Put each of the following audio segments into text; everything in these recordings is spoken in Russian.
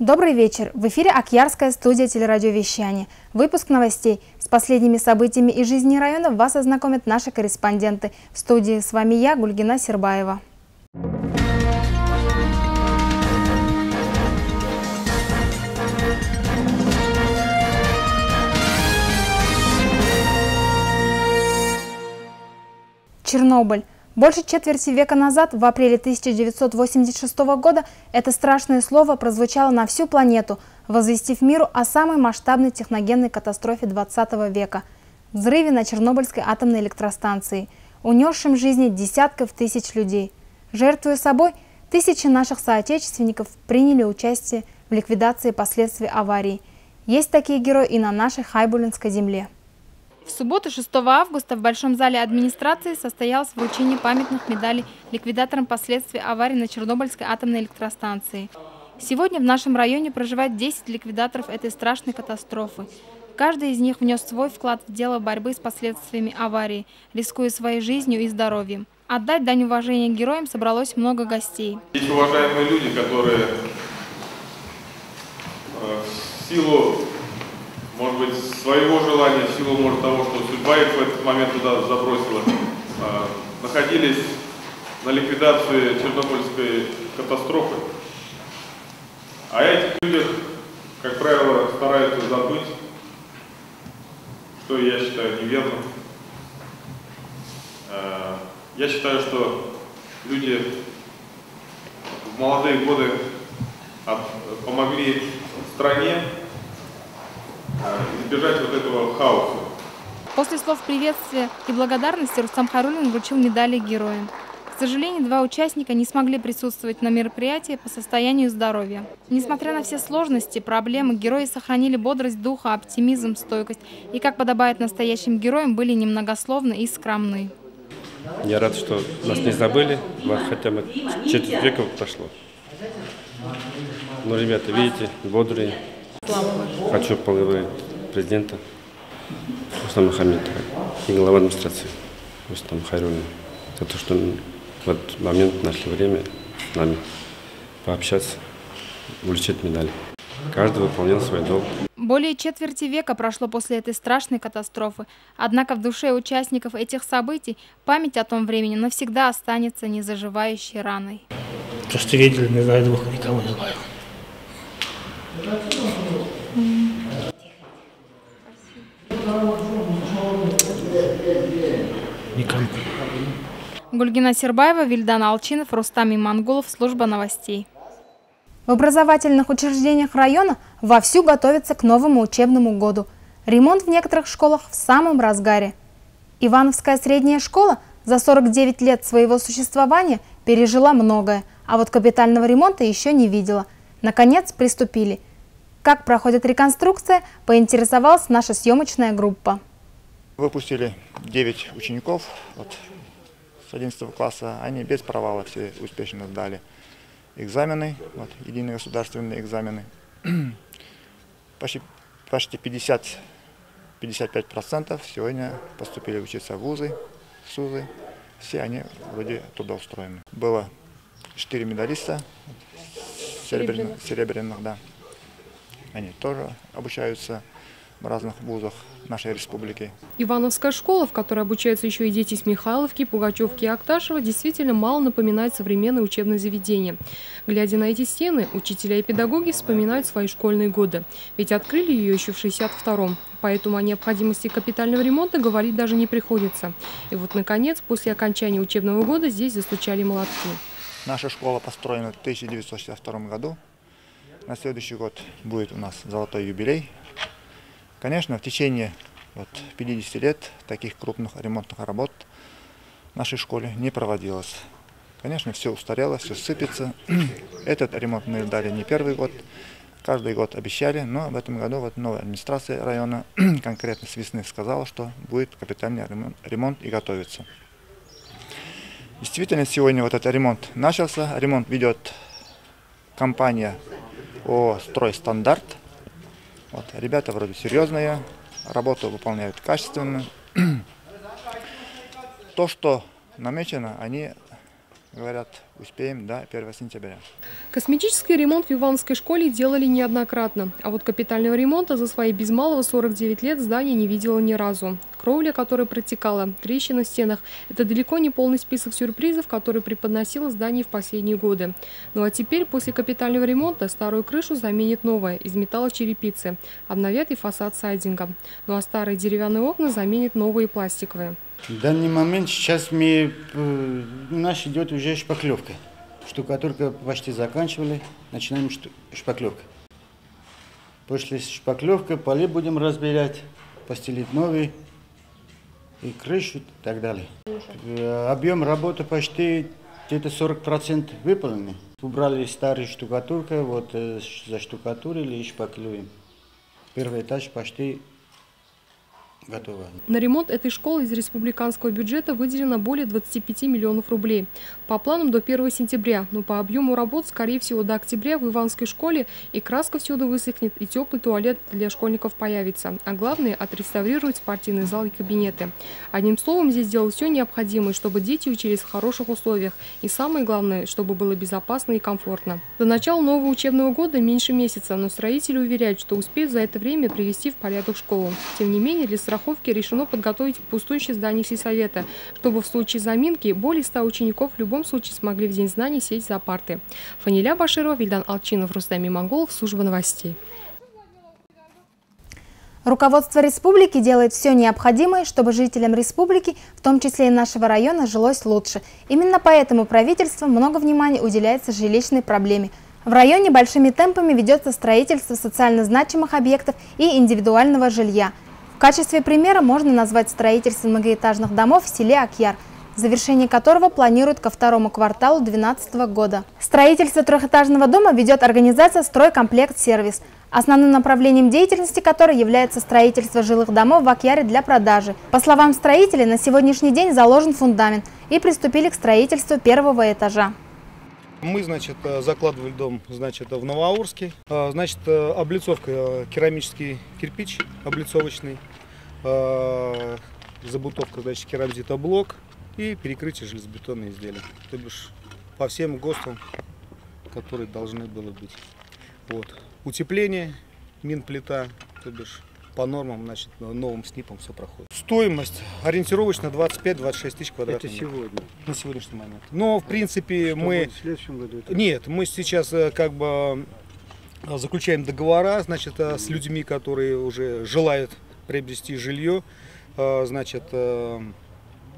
Добрый вечер. В эфире Акьярская студия телерадиовещания. Выпуск новостей. С последними событиями из жизни района вас ознакомят наши корреспонденты. В студии с вами я, Гульгина Сербаева. Чернобыль. Больше четверти века назад, в апреле 1986 года, это страшное слово прозвучало на всю планету, возвестив миру о самой масштабной техногенной катастрофе 20 века – взрыве на Чернобыльской атомной электростанции, унесшем жизни десятков тысяч людей. Жертвуя собой, тысячи наших соотечественников приняли участие в ликвидации последствий аварии. Есть такие герои и на нашей Хайбулинской земле. В субботу, 6 августа, в Большом зале администрации состоялось вручение памятных медалей ликвидаторам последствий аварии на Чернобыльской атомной электростанции. Сегодня в нашем районе проживает 10 ликвидаторов этой страшной катастрофы. Каждый из них внес свой вклад в дело борьбы с последствиями аварии, рискуя своей жизнью и здоровьем. Отдать дань уважения героям собралось много гостей. Есть уважаемые люди, которые э, в силу может быть, своего желания, в силу, может, того, что судьба их в этот момент туда забросила, а, находились на ликвидации Чернобыльской катастрофы. А этих людях, как правило, стараются забыть, что я считаю неверным. А, я считаю, что люди в молодые годы помогли стране избежать вот этого хаоса. После слов приветствия и благодарности Рустам Харулин вручил медали героям. К сожалению, два участника не смогли присутствовать на мероприятии по состоянию здоровья. Несмотря на все сложности, проблемы, герои сохранили бодрость духа, оптимизм, стойкость и, как подобает настоящим героям, были немногословны и скромны. Я рад, что нас не забыли, хотя бы четверть века прошло. Ну, ребята, видите, бодрые, Хочу поблагодарить президента Рустама Мухаммедова и глава администрации Рустама Хайрулина за то, что в этот момент нашли время с нами пообщаться, вручить медали. Каждый выполнял свой долг. Более четверти века прошло после этой страшной катастрофы. Однако в душе участников этих событий память о том времени навсегда останется незаживающей раной. То, что видели, не знаю, двух никому не знаю. Никому. Гульгина Сербаева, Вильдан Алчинов, Рустам Имангулов, служба новостей. В образовательных учреждениях района вовсю готовятся к новому учебному году. Ремонт в некоторых школах в самом разгаре. Ивановская средняя школа за 49 лет своего существования пережила многое, а вот капитального ремонта еще не видела. Наконец приступили – как проходит реконструкция, поинтересовалась наша съемочная группа. Выпустили 9 учеников вот, с 11 класса. Они без провала все успешно сдали экзамены, вот, единые государственные экзамены. Почти, почти 50 55% сегодня поступили учиться в вузы, в СУЗы. Все они вроде трудоустроены. Было 4 медалиста серебряных, серебряных да. Они тоже обучаются в разных вузах нашей республики. Ивановская школа, в которой обучаются еще и дети с Михайловки, Пугачевки и Акташева, действительно мало напоминает современное учебное заведение. Глядя на эти стены, учителя и педагоги вспоминают свои школьные годы. Ведь открыли ее еще в 62-м. Поэтому о необходимости капитального ремонта говорить даже не приходится. И вот, наконец, после окончания учебного года здесь застучали молотки. Наша школа построена в 1962 году. На следующий год будет у нас золотой юбилей. Конечно, в течение вот, 50 лет таких крупных ремонтных работ в нашей школе не проводилось. Конечно, все устарело, все сыпется. Этот ремонт мы ждали не первый год. Каждый год обещали, но в этом году вот новая администрация района, конкретно с весны, сказала, что будет капитальный ремонт, ремонт и готовится. Действительно, сегодня вот этот ремонт начался. Ремонт ведет компания о стройстандарт. Вот, ребята вроде серьезные, работу выполняют качественно. То, что намечено, они говорят, успеем до 1 сентября. Косметический ремонт в Ивановской школе делали неоднократно, а вот капитального ремонта за свои без малого 49 лет здание не видела ни разу. Кровля, которая протекала, трещины в стенах – это далеко не полный список сюрпризов, которые преподносило здание в последние годы. Ну а теперь, после капитального ремонта, старую крышу заменит новая из металлочерепицы, обновят и фасад сайдинга. Ну а старые деревянные окна заменят новые пластиковые. В данный момент сейчас мы, э, у нас идет уже шпаклевка. Штукатурка почти заканчивали, начинаем шпаклевка. После шпаклевка поли будем разбирать, постелить новый и крышу и так далее. Э, объем работы почти где-то 40% выполнены. Убрали старую штукатурку, вот э, заштукатурили и шпаклюем. Первый этаж почти готова. На ремонт этой школы из республиканского бюджета выделено более 25 миллионов рублей. По планам до 1 сентября, но по объему работ, скорее всего, до октября в Иванской школе и краска всюду высохнет, и теплый туалет для школьников появится. А главное – отреставрировать спортивный зал и кабинеты. Одним словом, здесь сделать все необходимое, чтобы дети учились в хороших условиях. И самое главное, чтобы было безопасно и комфортно. До начала нового учебного года меньше месяца, но строители уверяют, что успеют за это время привести в порядок школу. Тем не менее, для страховки решено подготовить пустующее здание сельсовета, чтобы в случае заминки более 100 учеников в любом случае смогли в День знаний сесть за парты. Фаниля Баширова, Вильдан Алчинов, Рустами Монголов, служба новостей. Руководство республики делает все необходимое, чтобы жителям республики, в том числе и нашего района, жилось лучше. Именно поэтому правительство много внимания уделяется жилищной проблеме. В районе большими темпами ведется строительство социально значимых объектов и индивидуального жилья – в качестве примера можно назвать строительство многоэтажных домов в селе Акьяр, завершение которого планируют ко второму кварталу 2012 года. Строительство трехэтажного дома ведет организация «Стройкомплект-сервис», основным направлением деятельности которой является строительство жилых домов в Акьяре для продажи. По словам строителей, на сегодняшний день заложен фундамент и приступили к строительству первого этажа. Мы, значит, э, закладывали дом, значит, в Новоаурске. Э, значит, э, облицовка, керамический кирпич облицовочный, забутовка, значит, керамзитоблок и перекрытие железобетонные изделия. То бишь по всем ГОСТам, которые должны было быть. Вот. Утепление, минплита, то бишь по нормам, значит, новым СНИПам все проходит. Стоимость ориентировочно 25-26 тысяч квадратных Это сегодня? На сегодняшний момент. Но, в принципе, Что мы... в следующем году? Это... Нет, мы сейчас э, как бы э, заключаем договора, значит, с людьми, которые уже желают приобрести жилье, значит,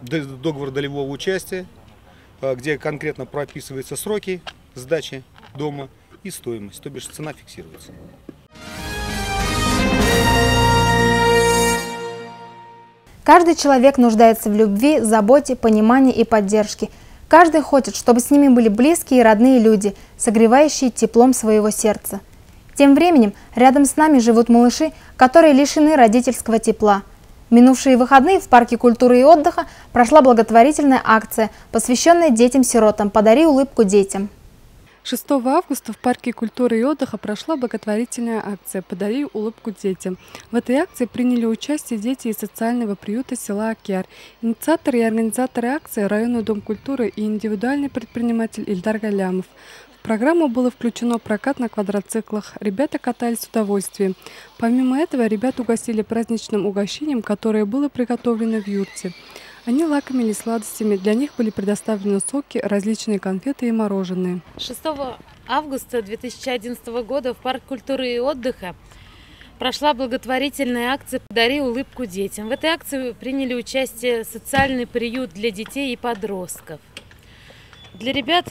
договор долевого участия, где конкретно прописываются сроки сдачи дома и стоимость, то бишь цена фиксируется. Каждый человек нуждается в любви, заботе, понимании и поддержке. Каждый хочет, чтобы с ними были близкие и родные люди, согревающие теплом своего сердца. Тем временем рядом с нами живут малыши, которые лишены родительского тепла. минувшие выходные в Парке культуры и отдыха прошла благотворительная акция, посвященная детям-сиротам «Подари улыбку детям». 6 августа в Парке культуры и отдыха прошла благотворительная акция «Подари улыбку детям». В этой акции приняли участие дети из социального приюта села Акьяр. Инициаторы и организаторы акции – районный дом культуры и индивидуальный предприниматель Ильдар Галямов. Программу было включено прокат на квадроциклах. Ребята катались с удовольствием. Помимо этого, ребят угостили праздничным угощением, которое было приготовлено в юрте. Они лакомились сладостями, для них были предоставлены соки, различные конфеты и мороженое. 6 августа 2011 года в Парк культуры и отдыха прошла благотворительная акция «Подари улыбку детям». В этой акции приняли участие социальный приют для детей и подростков. Для ребят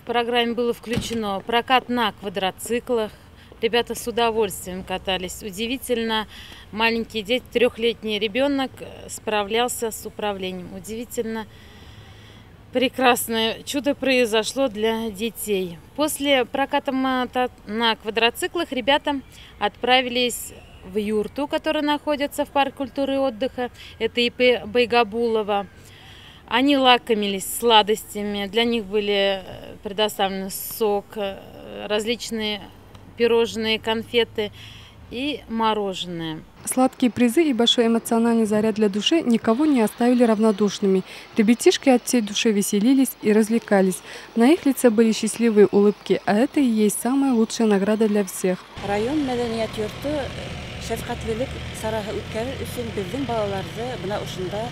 в программе было включено прокат на квадроциклах, Ребята с удовольствием катались. Удивительно, маленький дети, трехлетний ребенок справлялся с управлением. Удивительно, прекрасное чудо произошло для детей. После проката на квадроциклах ребята отправились в юрту, которая находится в парке культуры и отдыха. Это ИП Байгабулова. Они лакомились сладостями, для них были э, предоставлены сок, э, различные пирожные, конфеты. и мороженое. Сладкие призы и большой эмоциональный заряд для души никого не оставили равнодушными. Ребятишки от всей души веселились и развлекались. На их лице были счастливые улыбки, а это и есть самая лучшая награда для всех. Район мәдәният йорты шәфкатьлелек сараһы үткәрер өчен безнең балаларны бына ушында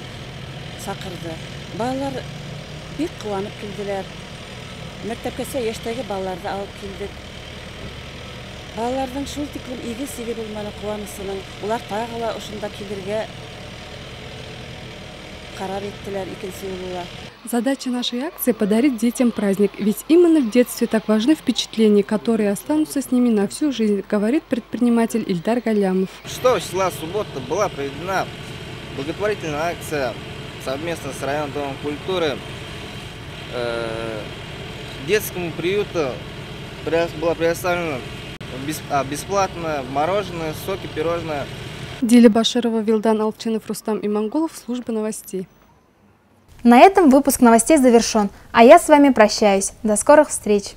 сакырды. Балалар бик куанып килделәр. Мәктәпкәсә яшьтәге балаларны алып килдек. Балалардың шул тиклем иге булманы куанысының, улар тагы ла ушында килергә карар иттеләр икенче юлы. Задача нашей акции – подарить детям праздник, ведь именно в детстве так важны впечатления, которые останутся с ними на всю жизнь, говорит предприниматель Ильдар Галямов. 6 числа суббота была проведена благотворительная акция совместно с районным домом культуры э, детскому приюту была предоставлена бесплатно мороженое, соки, пирожное. Диля Баширова, Вилдан Алчинов, Рустам Иманголов, служба новостей. На этом выпуск новостей завершен, а я с вами прощаюсь. До скорых встреч!